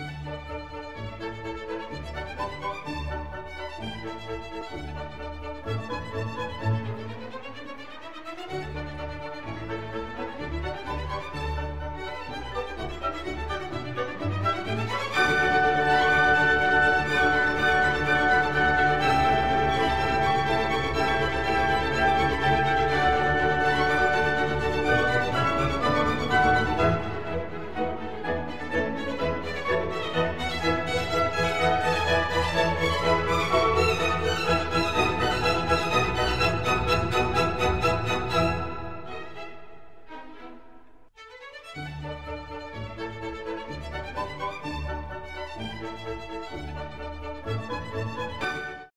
Thank you. Música